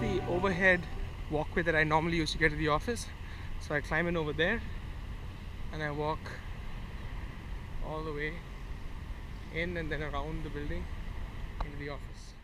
The overhead walkway that I normally use to get to the office. So I climb in over there and I walk all the way in and then around the building into the office.